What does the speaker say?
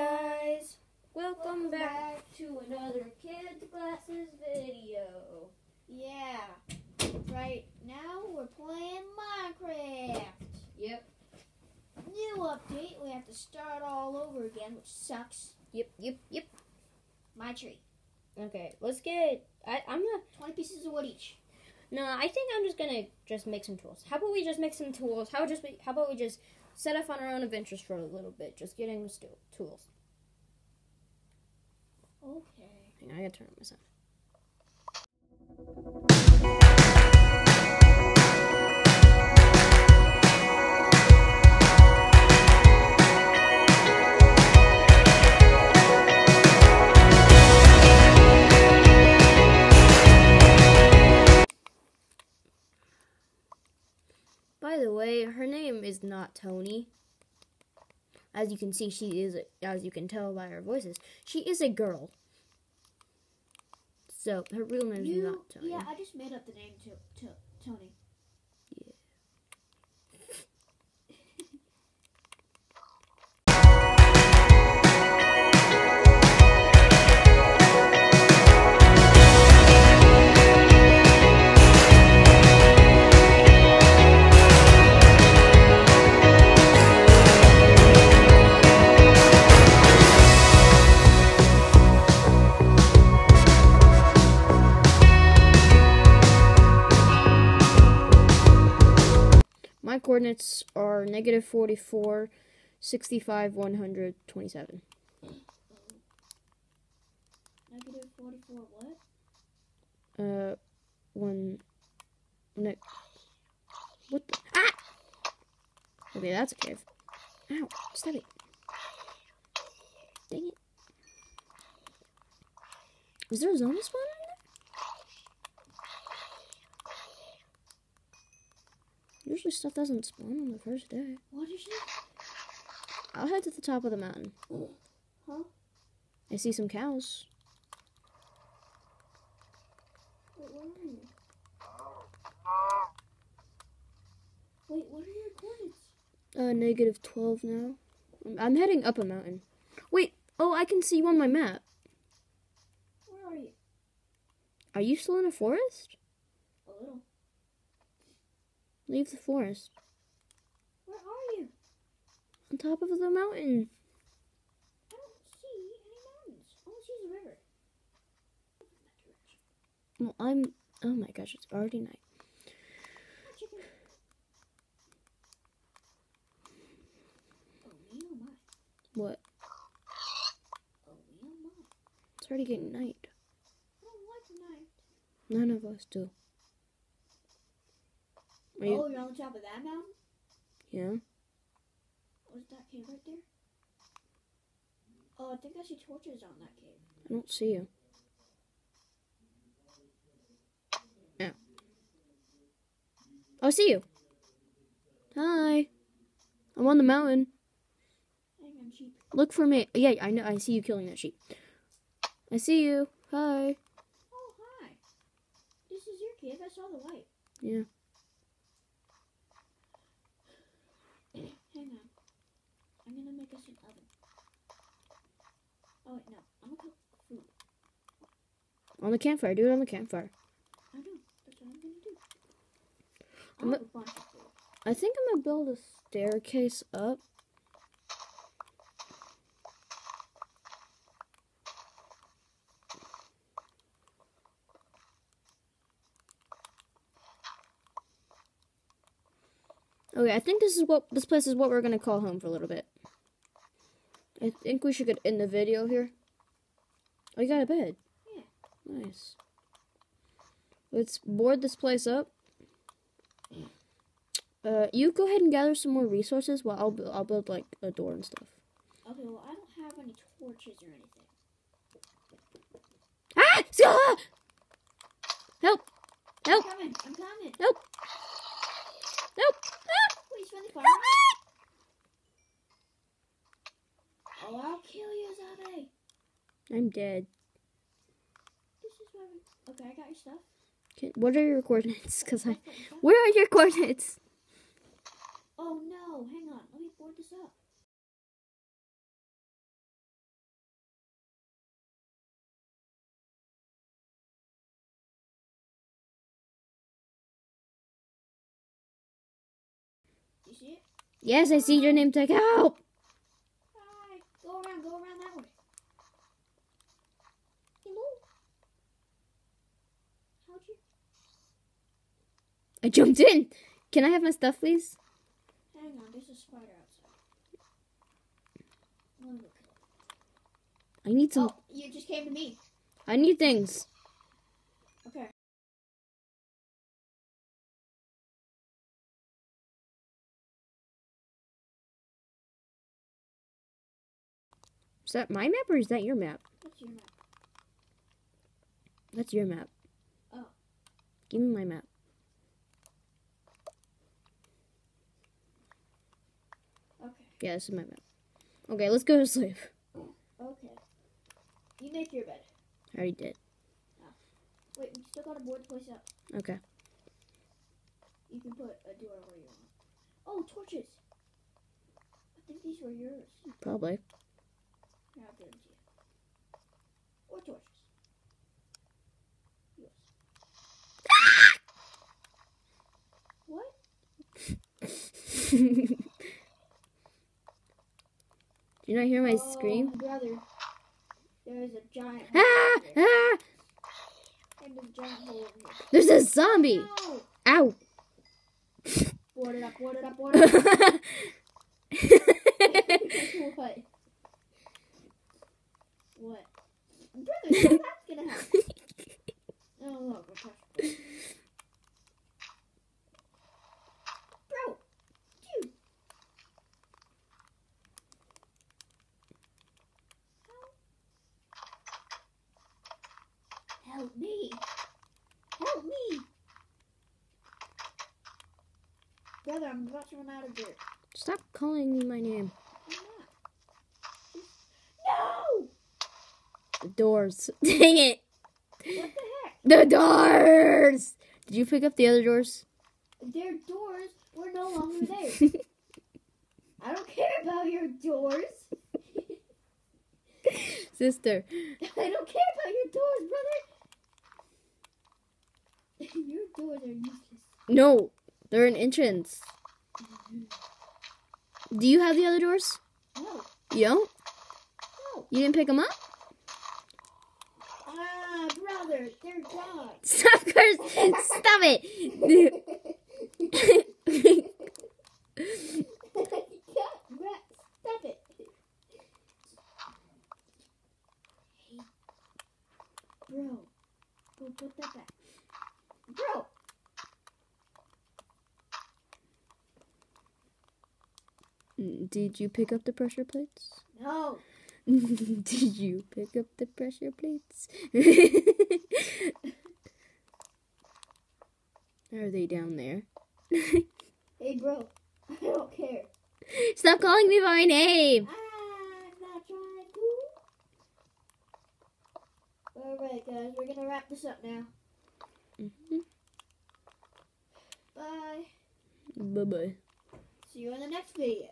guys, welcome back to another Kids Glasses video. Yeah. Right now we're playing Minecraft. Yep, New update. We have to start all over again, which sucks. yep, yep, yep. My tree. Okay, let's get. I, I'm not. 20 pieces of wood each. No, I think I'm just gonna just make some tools. How about we just make some tools? How just we, How about we just set off on our own adventures for a little bit, just getting stu- tools. Okay. Hang on, I gotta turn on my sound. Way, her name is not Tony. As you can see, she is, as you can tell by her voices, she is a girl. So her real name is not Tony. yeah, I just made up the name to, to Tony. Coordinates are negative 44, 65, 127. Negative 44 what? Uh, one. Ne- what the? Ah! Okay, that's a cave. Ow, stop it. Dang it. Is there a zombie spawn in there? Usually stuff doesn't spawn on the first day. What is it? I'll head to the top of the mountain. Huh? I see some cows. Wait, where are you? Wait, what are your coordinates? Uh, negative 12 now. I'm, I'm heading up a mountain. Wait, oh, I can see you on my map. Where are you? Are you still in a forest? A little. Leave the forest. Where are you? On top of the mountain. I don't see any mountains. All I see is a river. Well, I'm. Oh my gosh, it's already night. Oh. Oh. What? Oh, oh. It's already getting night. I don't like night. None of us do. Oh, you're on top of that mountain? Yeah. Oh, Was that cave right there? Oh, I think I see torches on that cave. I don't see you. Yeah. Oh, I see you. Hi. I'm on the mountain. Hang on, sheep. Look for me. Yeah, I know. I see you killing that sheep. I see you. Hi. Oh, hi. This is your cave. I saw the light. Yeah. Hang on. I'm gonna make us an oven. Oh, wait, no. I'm gonna cook food. On the campfire. Do it on the campfire. I know. That's what I'm gonna do. I I'm have a bunch of food. I think I'm gonna build a staircase up. Okay, I think this is what this place is what we're gonna call home for a little bit. I think we should get in the video here. Oh, you got a bed. Yeah. Nice. Let's board this place up. Uh, you go ahead and gather some more resources while I'll build, I'll build like a door and stuff. Okay, well, I don't have any torches or anything. Ah! Scylla! Help! Help! I'm coming. I'm coming. Help! Help! Ah! Please, I'll kill you, zombie. I'm dead. This is where. Okay, I got your stuff. Okay, what are your coordinates? Cause I, where are your coordinates? Oh no! Hang on, let me board this up. You see it? Yes, I see your name tag. Help! I jumped in. Can I have my stuff, please? Hang on, there's a spider outside. Let me look. I need some. Oh, you just came to me. I need things. Okay. Is that my map or is that your map? What's your map? That's your map. Oh. Give me my map. Okay. Yeah, this is my map. Okay, let's go to sleep. Okay. You make your bed. I already did. Oh. Wait, we still gotta board the place up. Okay. You can put a door where you want. Oh, torches. I think these were yours. Probably. Here, I'll give them to you. Or torches. Yours. What? Do you not hear my oh, scream? brother. There is a giant Ah! hole over there. Ah! And there's a giant hole. There's a zombie! No! Ow! Board it up, board it up, board it up. What? Brother, how's that gonna happen? Oh, look, we're touching. Bro, dude. Help. Me. Help me. Brother, I'm about to run out of dirt. Stop calling me my name. No! The doors. Dang it! What the heck? The doors! Did you pick up the other doors? Their doors were no longer there. I don't care about your doors. Sister. I don't care about your doors, brother. Your doors are useless. No, they're an entrance. Do you have the other doors? No, You don't? no. You didn't pick them up? Ah, brother, they're gone. Stop, Chris! Stop it! Stop it. Hey. Bro. Bro, put that back. Bro. Did you pick up the pressure plates? No. Did you pick up the pressure plates? Are they down there? Hey, bro. I don't care. Stop calling me by my name! I'm not trying to. Alright, guys, we're gonna wrap this up now. Mhm. Bye. Bye bye. See you in the next video.